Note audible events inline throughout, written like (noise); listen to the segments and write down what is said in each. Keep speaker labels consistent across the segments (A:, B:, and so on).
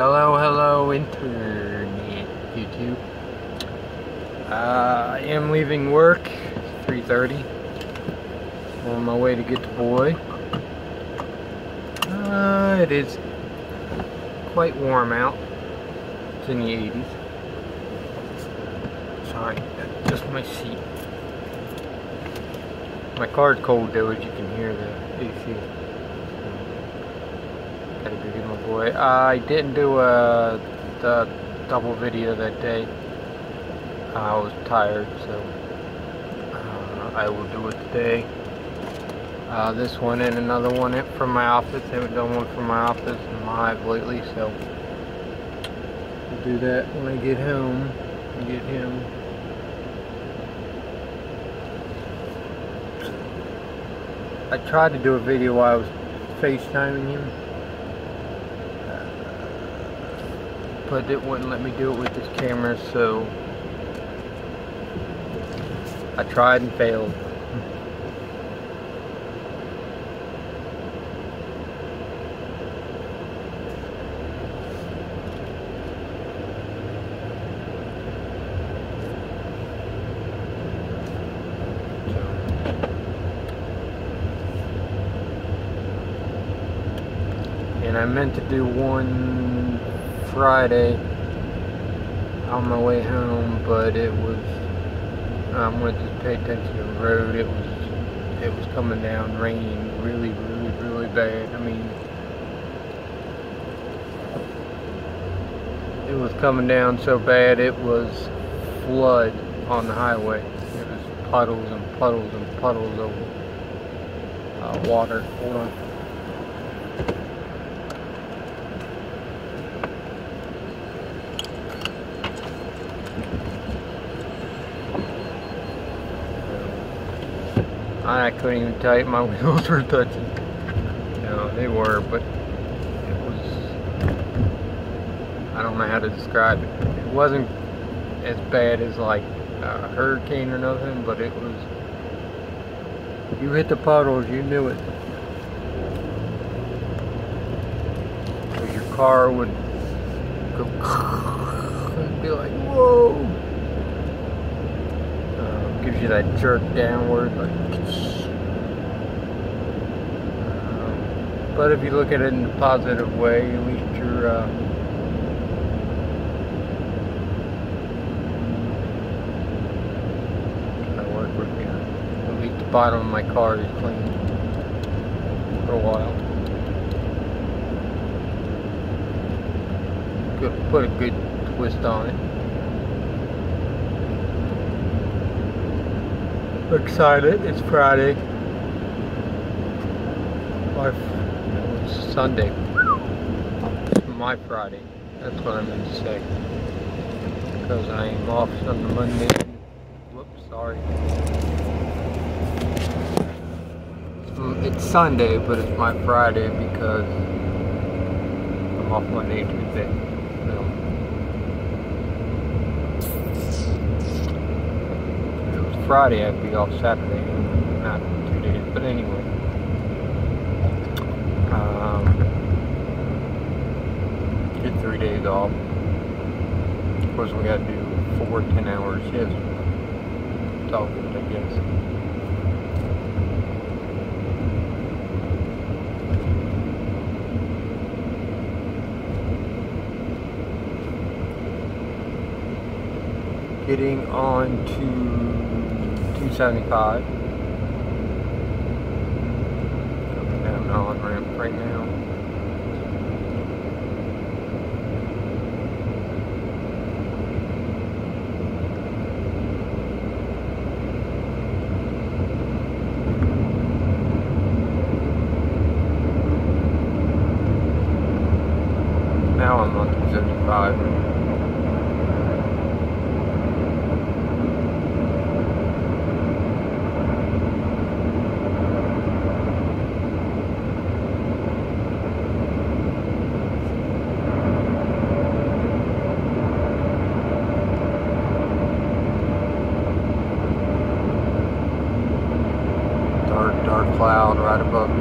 A: Hello, hello, internet, YouTube. Uh, I am leaving work, 3.30. On my way to get the boy. Uh, it is quite warm out. It's in the 80s. Sorry, just my seat. My car's cold though, as you can hear the AC. Gotta boy. I didn't do a the double video that day. I was tired, so uh, I will do it today. Uh, this one and another one from my office. I haven't done one from my office in live lately, so we'll do that when I get home. Get him. I tried to do a video while I was FaceTiming him. But it wouldn't let me do it with this camera, so I tried and failed. And I meant to do one Friday on my way home, but it was I'm gonna just pay attention to the road. It was it was coming down, raining really, really, really bad. I mean, it was coming down so bad it was flood on the highway. It was puddles and puddles and puddles of uh, water. Hold on. I couldn't even you my (laughs) wheels were touching. No, they were, but it was, I don't know how to describe it. It wasn't as bad as like a hurricane or nothing, but it was, you hit the puddles, you knew it. Your car would go (laughs) be like, whoa gives you that jerk downward like um, but if you look at it in a positive way at least you're uh, work with least the bottom of my car is clean for a while. Put a good twist on it excited. It's Friday. My, Sunday. My Friday. That's what I meant to say. Because I am off on the Monday. Whoops, sorry. It's, it's Sunday, but it's my Friday because I'm off Monday, Tuesday. Friday, I'd be off Saturday, not two days, but anyway. Um, get three days off. Of course, we gotta do four 10 hour shifts. It's all good, I guess. getting on to 275. Coming down the on ramp right now. Now I'm on 275.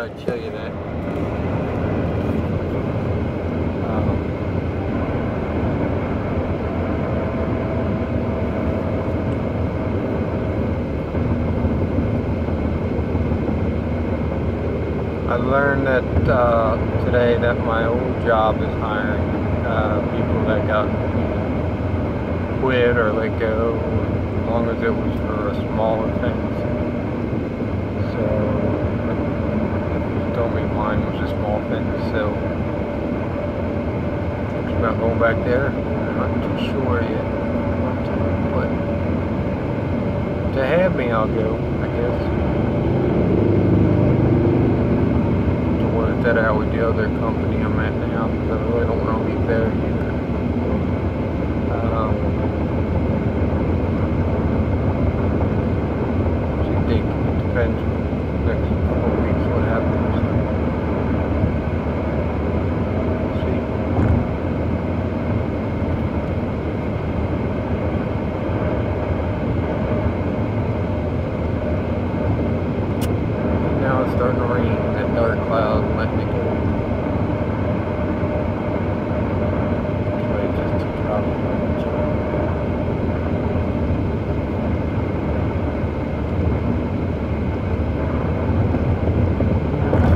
A: I'd you that. I learned that uh, today that my old job is hiring uh, people that got quit or let go, as long as it was for a smaller thing. So, told me mine was a small offense, so thinking about going back there. I'm not too sure yet, but to have me, I'll go, I guess. To work that out with the other company I'm at now, because I really don't want to leave there either. Um, so I think it depends next couple of weeks what happens. See. Now it's starting to rain, that dark cloud let me go. Anyway, just to travel my job.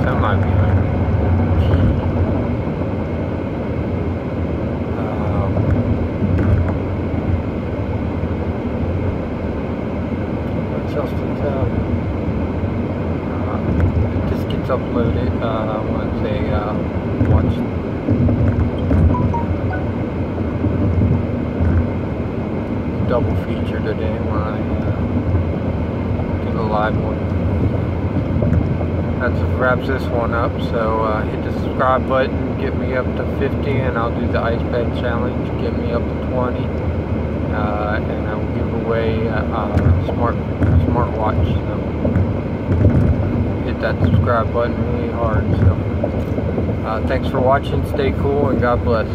A: Semi behind me. Um, what else to tell you? Uh, it just gets uploaded uh, once they uh, watch double feature today when I uh, do the live one. That wraps this one up. So uh, hit the subscribe button, get me up to 50, and I'll do the ice bag challenge. Get me up to 20, uh, and I will give away a, a smart smartwatch. So hit that subscribe button really hard. So uh, thanks for watching. Stay cool, and God bless.